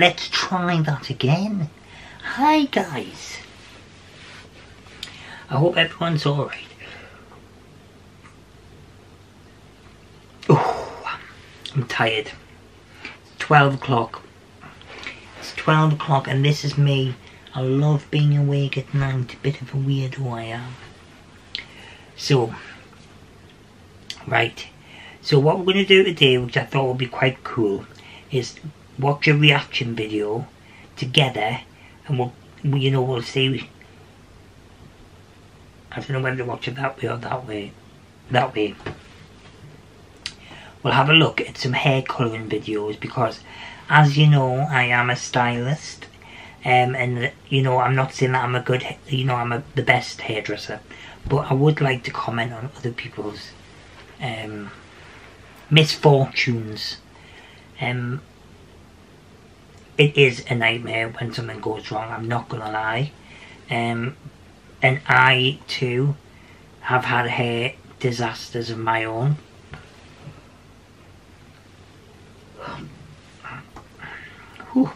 let's try that again. Hi guys. I hope everyone's alright. Oh, I'm tired. It's 12 o'clock. It's 12 o'clock and this is me. I love being awake at night. Bit of a weirdo I am. So, right. So what we're going to do today, which I thought would be quite cool, is watch a reaction video together and we'll, you know, we'll see. I don't know whether to watch it that way or that way. That way. We'll have a look at some hair colouring videos because, as you know, I am a stylist. Um, and, you know, I'm not saying that I'm a good, you know, I'm a, the best hairdresser. But I would like to comment on other people's um, misfortunes. Um, it is a nightmare when something goes wrong, I'm not gonna lie. Um, and I too have had hair disasters of my own. Whew.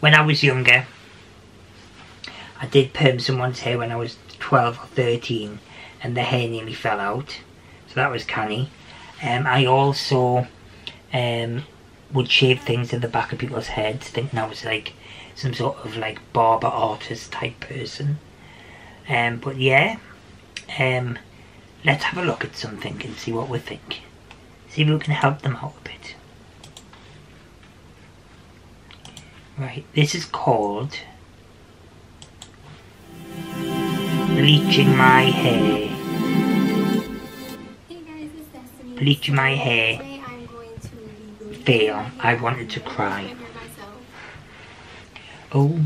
When I was younger, I did perm someone's hair when I was 12 or 13 and the hair nearly fell out. So that was canny. Um, I also um, would shave things in the back of people's heads thinking I was like some sort of like barber artist type person. Um, but yeah, um, let's have a look at something and see what we think. See if we can help them out a bit. Right, this is called Bleaching My Hair. Hey guys, it's Destiny. Bleaching my hair. Fail. I wanted to cry. I did myself. Oh,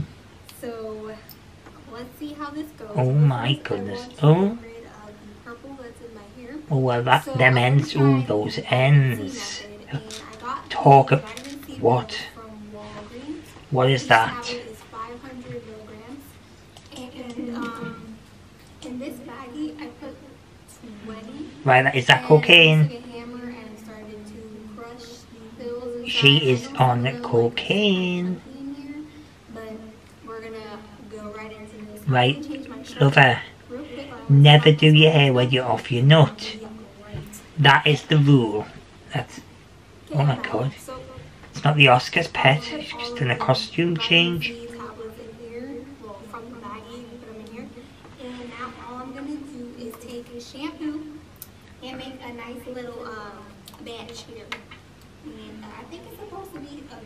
So let's see how this goes. Oh my goodness. Oh. get rid of the purple that's in my hair. oh well that, So them ends, ooh, those ends. method, and I got Talk of- what? From What is that? tablet 500 milligrams. And um, in this baggie, I put 20 Right, is that cocaine? Shirt Lover, real quick. I always never do your hair when you're off your nut. That is the rule. That's, oh my god. It's not the Oscars pet, she's just in a costume change. Is shampoo and make a nice little um, batch here. And I think it's supposed to be a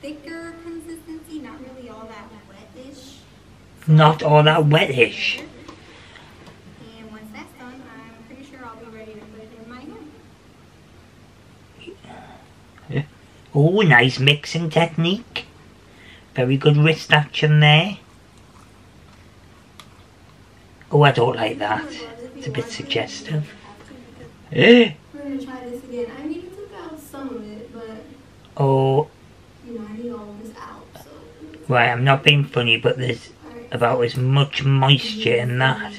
thicker consistency, not really all that wetish. Not all that wetish. And once that's done, I'm pretty sure I'll be ready to put it in my hair. Oh, nice mixing technique. Very good wrist action there. Oh, I don't like that. It's a bit suggestive. Eh? We're Oh. So, right, I'm not being funny, but there's about as much moisture in that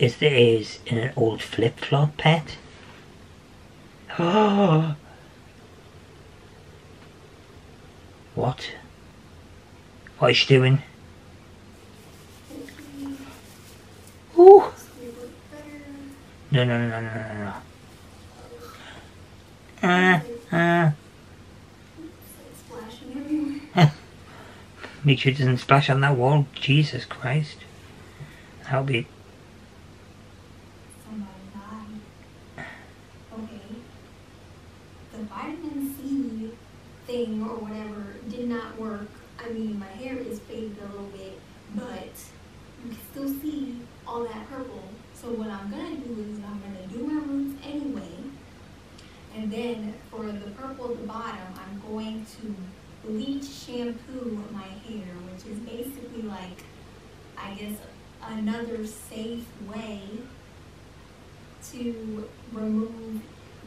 as there is in an old flip-flop pet. Oh. What? What is she doing? Ooh. No, no, no, no, no, no, no. Uh, uh, Splashing everywhere. Make sure it doesn't splash on that wall. Jesus Christ. That'll be Okay. The vitamin C thing or whatever did not work. I mean, my hair is faded a little bit, but you can still see all that purple. So what I'm gonna do is I'm gonna do my roots anyway. And then for the purple at the bottom, I'm going to bleach shampoo my hair, which is basically like, I guess, another safe way to remove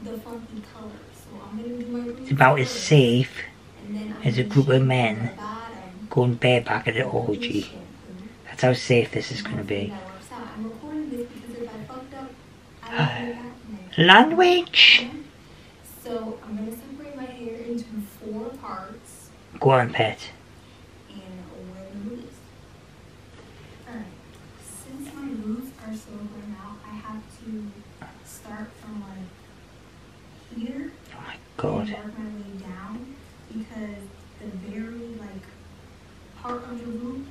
the funky color. So I'm gonna do my it's about as safe and then I'm as a group of men going bareback at an orgy. That's how safe this is going to be. works out. I'm recording this because if I fucked up, I don't hear back from it. Language! So I'm gonna separate my hair into four parts. Go on, pet. and where the. Alright, since my roots are so grown out, I have to start from like here Oh my and god. work my way down because the very like part of root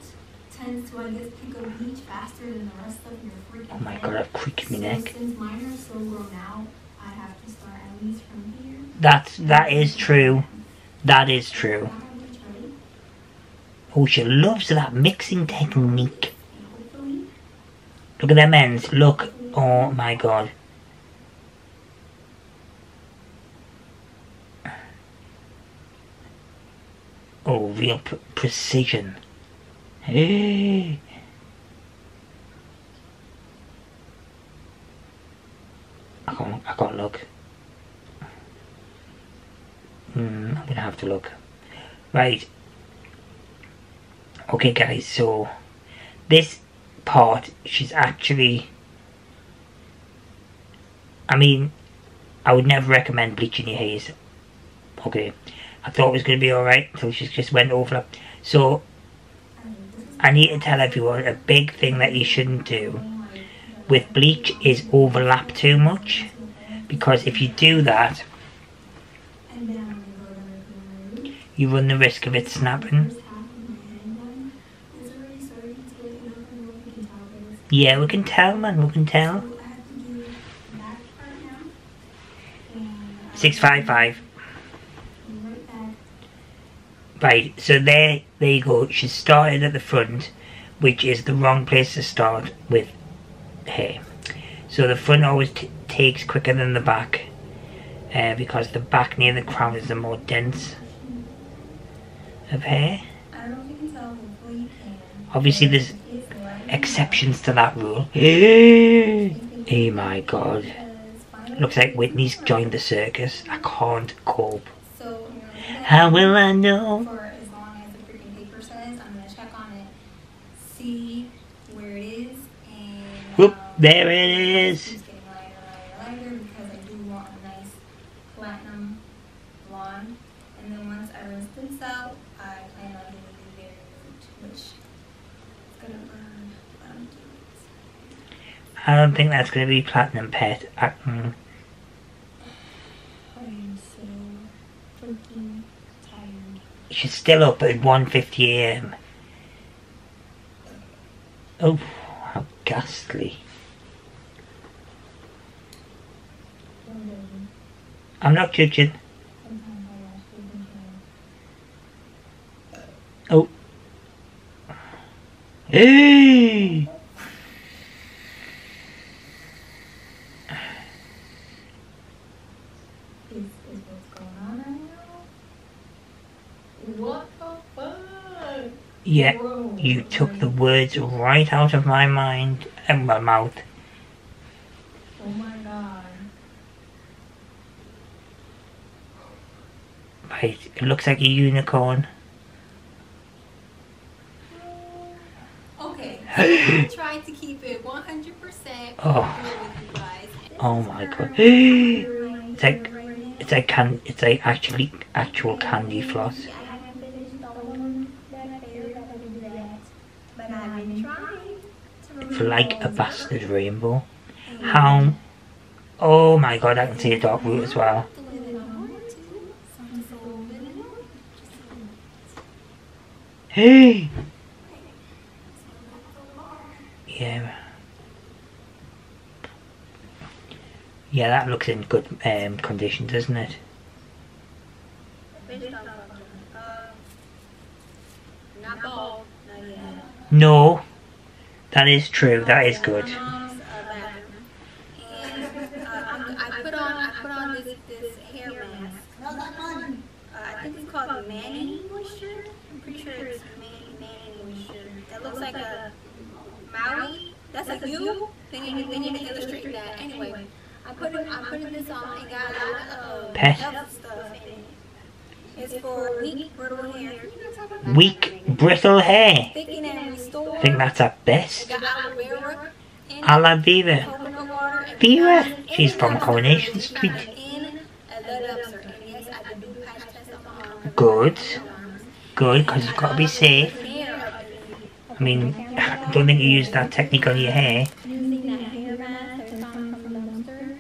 tends to I guess pick up faster than the rest of your freaking Oh my head. god, I've creaked my so neck. since mine are so grown out, I have to start at least from here. That's, that is true. That is true. Now I'm gonna try, Oh, she loves that mixing technique. Look at them ends. Look. Oh my god. Oh, real precision. Hey. I can't, I can't look. Hmm, I'm gonna have to look. Right. Okay guys, so this part, she's actually. I mean, I would never recommend bleaching your hairs. Okay, I thought it was going to be alright until she just went over. So, I need to tell everyone a big thing that you shouldn't do with bleach is overlap too much. Because if you do that, you run the risk of it snapping. First half of my hand done is already starting to get enough. I don't know if you can tell this. Yeah, we can tell, man, we can tell. So I have to do that part now. And I 655. right so there, there you go. She started at the front, which is the wrong place to start with hair. So the front always t- takes quicker than the back, uh, because the back near the crown is the more dense of hair. I don't know if you can tell. Hopefully you can. Obviously, there's exceptions to that rule. oh my god. Looks like Whitney's joined the circus. I can't cope. So you're gonna leave that How will I know? for as long as the freaking paper says. I'm gonna check on it, see where it is, and Whoop, um, there it is. It's getting lighter, lighter, lighter because I do want a nice platinum blonde. And then once I rinse this out, I plan on doing the very root, which is gonna burn, but I'm doing it. I don't think that's going to be platinum pet. I, mm, am so freaking tired. she's still up at 1.50am. Oh, how ghastly. I'm not judging. Oh. Hey! is, is what's going on right now. What the Yeah, you took the words right out of my mind and my mouth. Oh my god. Right, it looks like a unicorn. Okay, I tried to keep it 100% Oh. with you guys. Oh my god. It's like it's like can it's like actually actual candy floss. But I've been trying to It's like a bastard rainbow. How Oh my god, I can see a dark root as well. Hey! Yeah. Yeah, that looks in good um, condition, doesn't it? No. That is true, that is good. mom's uh, bathroom. And uh, I'm, I put on I put on this this hair mask. Uh, I think it's called Manny Moisture. I'm pretty sure it's Manny Manny Moisture. That looks like a Maui. That's like you. They need to, they need to illustrate that. Anyway, I put it, I put this on and got a lot of Pet. stuff in it. It's for weak brittle hair. You know what I'm talking about? Weak, brittle hair. Thicken and restore. I think that's at best. Got aloe vera in it. Vera. Coconut water and Vera. pecans and She's from. Coronation Street. In a lead up, sir. And yes, I did do patch test on my arm. Good. Good, because it's got to be safe. I mean, I don't think you use that technique on your hair. Using that hair mask that was found from the dumpster.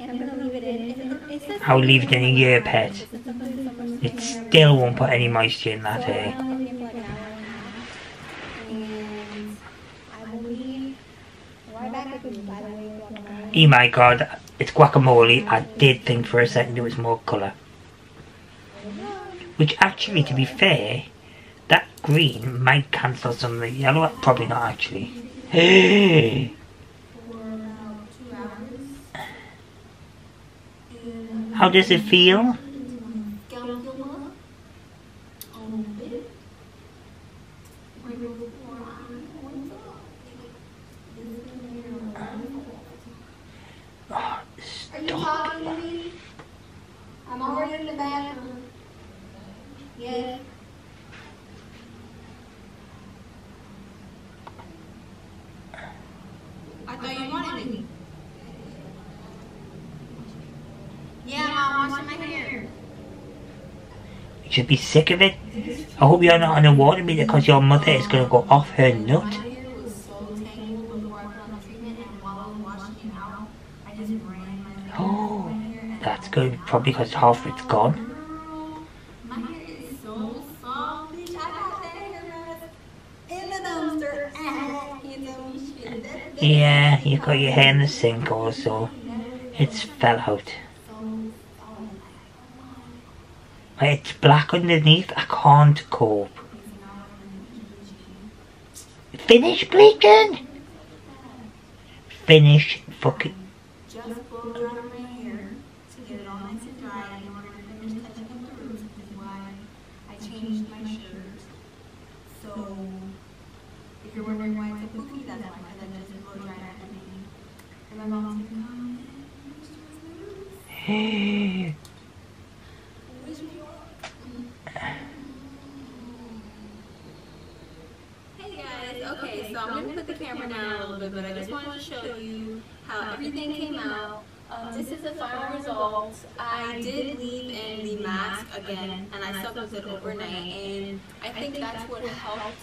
And I'm gonna leave it in. It, it says I'll leave it in a year, pet. It's something from It still won't put any moisture in that hair. And I will be right back with you, by the way. guacamole. Oh my god, it's guacamole. I did think for a second it was more colour. Which actually, to be fair, that green might cancel some of the yellow. Probably not actually. Hey! How does it feel? scalp heal up a little bit. Right before I'm going to Oh, Are you stop. talking to me? I'm already in the bathroom. Yes. I thought you wanted me. Yeah, I'm washing my hair. You should be sick of it. I hope you're not on a water meter because your mother is going to go off her nut. Oh, That's good, probably because half it's gone. Ah, Yeah, you got your hair in the sink also. It's fell out. so soft. It's black underneath. I can't cope. Finish bleaching! Finish fucking. Just blow dry my hair to get it all nice and dry, and then we're gonna finish touching up the roots, which is why I changed my shirt. So, if you're wondering why it's a poofy, that's why, because I just blow dried everything. And my mom's gonna come and moisturize my roots. Hey. Wish me luck. Hey guys, okay, so I'm gonna put the camera down a little bit, but I just wanted to show you how everything came out. Um, this is the final result. I did leave in the mask again, and I stuck with it overnight, and I think that's what helped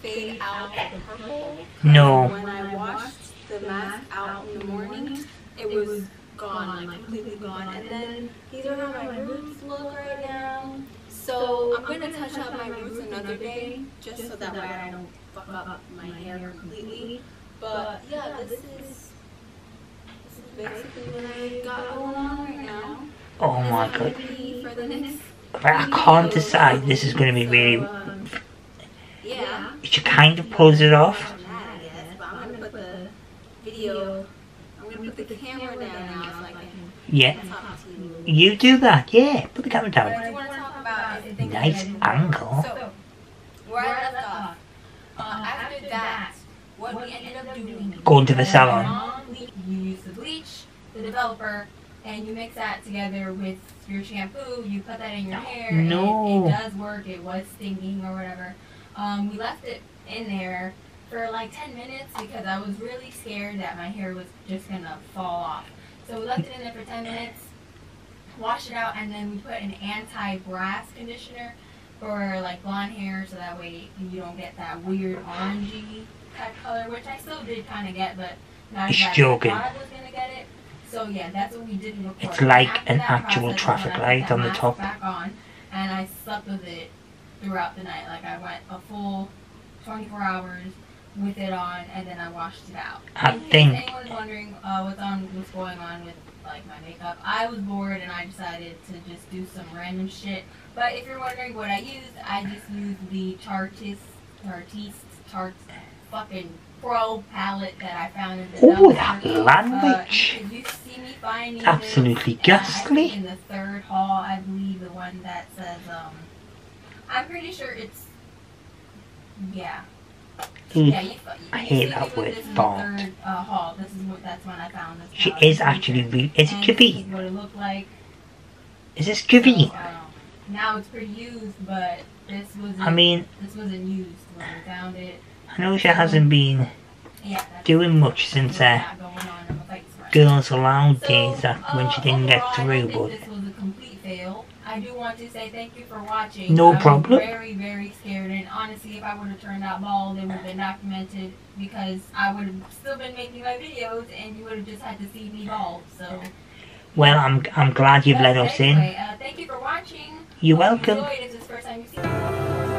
fade out the purple. No. When I washed the mask out in the morning, it was gone, like completely gone. And then these are how my roots look right now. So I'm gonna touch up my roots another day, just so that way I don't fuck up my hair completely. But yeah, this is, this is basically what I got going on right now. Oh This my god. be For the next. I can't decide. This is going to be really. So, um, yeah. She kind of pulls it off. I guess, but I'm gonna put the video. I'm gonna put the camera down now so I can Yeah. talk to you. You do that. Yeah. Put the camera What I down. want to talk about the Nice angle. So, where I left off, uh, after that, what we ended up doing. Going to the salon. You use the bleach, the developer, and you mix that together with your shampoo. You put that in your hair. No. It, it does work. It was stinging or whatever. Um, we left it in there for like 10 minutes because I was really scared that my hair was just gonna fall off. So we left it in there for 10 minutes, washed it out, and then we put an anti-brass conditioner for like blonde hair so that way you don't get that weird orangey type color, which I still did kind of get, but not bad as joking. I was gonna get it. So yeah, that's what we did record. It's like After an actual traffic then I put light on the top. Back on, and I slept with it throughout the night. Like I went a full 24 hours with it on, and then I washed it out. I In think- anyone's wondering uh, what's on, what's going on with like my makeup, I was bored and I decided to just do some random shit. But if you're wondering what I used, I just used the Tartis, Tartiste, Tarts, fucking pro palette that I found in the Oh, that Uh, language. if you see me finding Absolutely uh, ghastly. in the third hall, I believe the one that says, um, I'm pretty sure it's, yeah. Mm. Yeah, you, you I hate that word, font. Third, uh, hall. This is what, that's when I found this. She is actually. Re- is it is what it looked like. Is this So, Kaveen? um, now it's pretty used, but this was I mean, this wasn't used when we found it. I know she hasn't been doing much since what's uh, got going on in my face right Girls Aloud So, days that when she uh, didn't get I through, but think this was a complete fail. I do want to say thank you for watching. No I was problem. Very, very if I would have turned out bald, it would have been documented because I would have still been making my videos and you would have just had to see me bald. So. Well, I'm I'm glad you've let us in. Uh, thank you for watching. You're Hope you welcome. enjoyed.